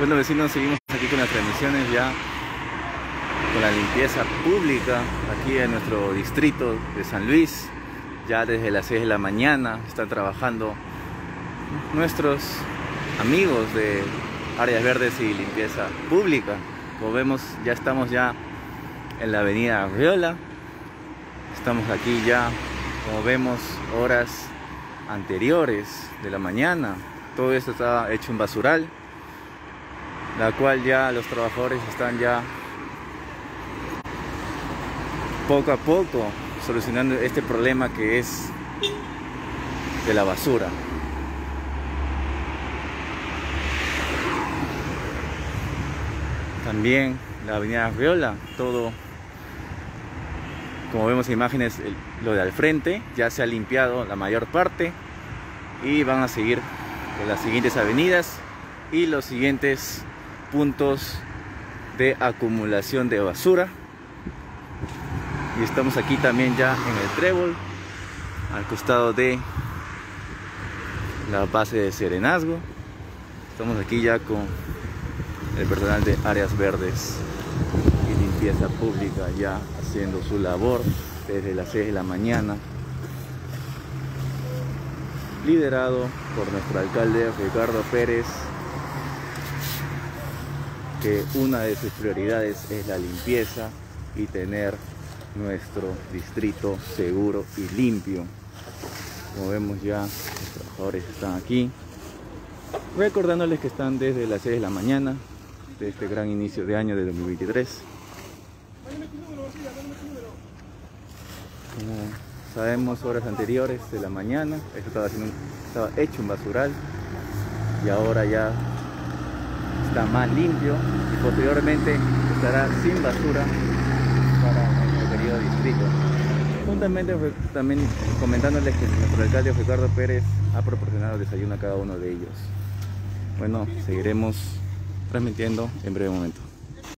Bueno vecinos, seguimos aquí con las transmisiones ya con la limpieza pública aquí en nuestro distrito de San Luis. Ya desde las 6 de la mañana están trabajando nuestros amigos de áreas verdes y limpieza pública. Como vemos, ya estamos ya en la avenida Riola. Estamos aquí ya, como vemos, horas anteriores de la mañana. Todo esto está hecho en basural la cual ya los trabajadores están ya poco a poco solucionando este problema que es de la basura. También la avenida Riola, todo, como vemos en imágenes, lo de al frente ya se ha limpiado la mayor parte y van a seguir con las siguientes avenidas y los siguientes puntos de acumulación de basura. Y estamos aquí también ya en el trébol, al costado de la base de Serenazgo. Estamos aquí ya con el personal de áreas verdes y limpieza pública ya haciendo su labor desde las 6 de la mañana liderado por nuestro alcalde Ricardo Pérez que una de sus prioridades es la limpieza y tener nuestro distrito seguro y limpio. Como vemos ya, los trabajadores están aquí. Recordándoles que están desde las 6 de la mañana de este gran inicio de año de 2023. Como sabemos, horas anteriores de la mañana, esto estaba, estaba hecho un basural y ahora ya está más limpio y posteriormente estará sin basura para el querido distrito. Juntamente también comentándoles que nuestro alcalde Ricardo Pérez ha proporcionado desayuno a cada uno de ellos. Bueno, seguiremos transmitiendo en breve momento.